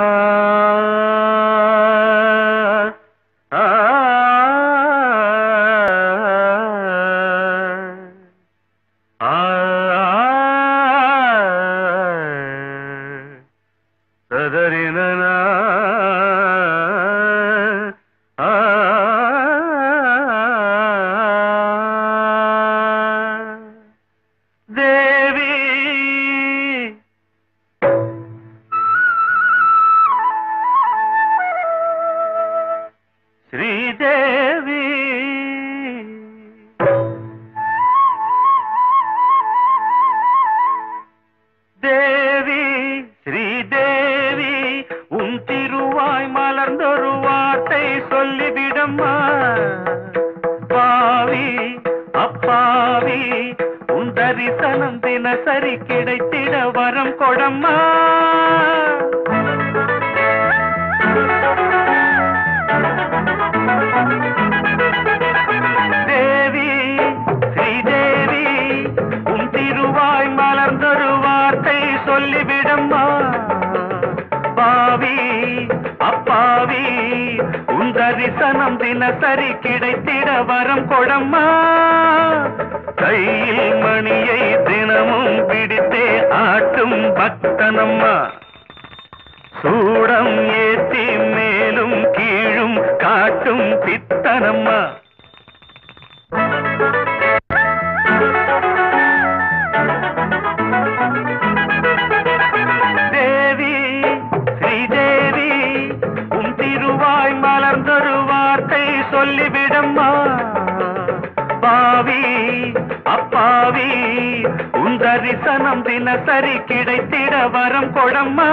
啊 உன் தினசரி கிடைத்திட வரம் கொடம்மா. தேவி ஸ்ரீதேவி உன் திருவாய் மலர்ந்தொரு வார்த்தை சொல்லிவிடம்மா. பாவி அப்பாவி உன் தரிசனம் தினசரி கிடைத்திட வரம் கொடம்மா. கை பக்தனம்மா சூடம் ஏத்தி மேலும் கீழும் காட்டும் பித்தனம்மா. தேவி ஸ்ரீதேவி உன் திருவாய் மலர்ந்தொரு வார்த்தை சொல்லிவிடம்மா. பாவி அப்பாவி தரிசனம் தினசரி கிடைத்திட வரம் கொடம்மா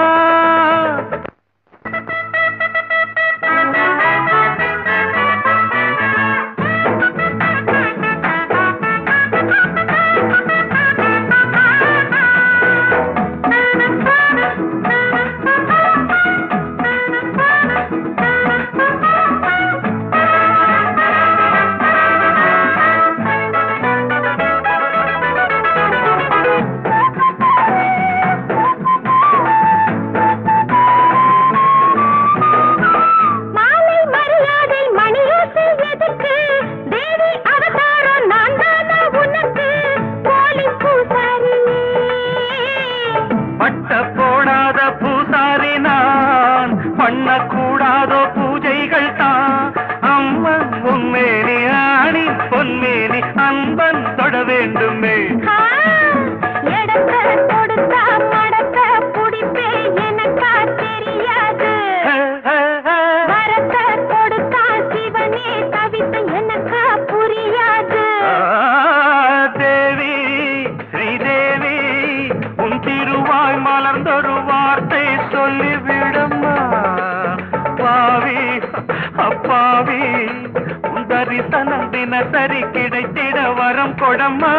பண்ணக்கூடாதோ பூஜைகள் தான். அம்மன் உன்மேனி ஆணி பொன்மேனி அன்பன் தொட வேண்டுமே. ஆ, பாவி. தரிசனம் தினசரி கிடைத்திட வரம் கொடம்மா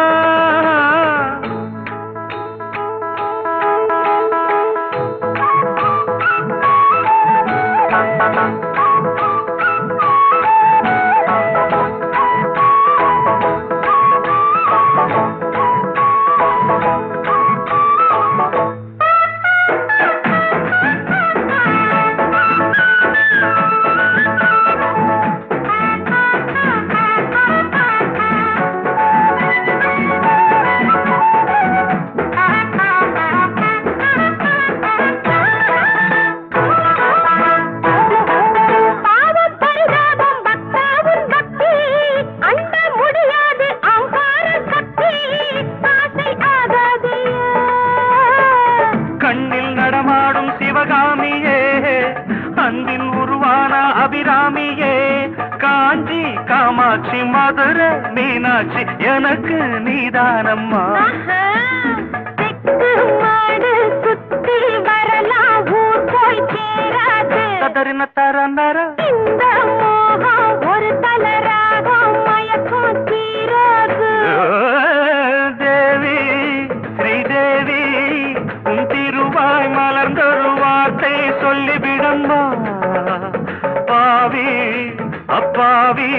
அபிராமியே காஞ்சி காமாட்சி மதுரை மீனாட்சி எனக்கு நீதானம்மா. சுத்தி வரலாம் ததறின தரந்தர அப்பாவி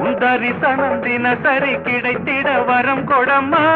உன் தரிசனம் தினசரி கிடைத்திட வரம் கொடம்மா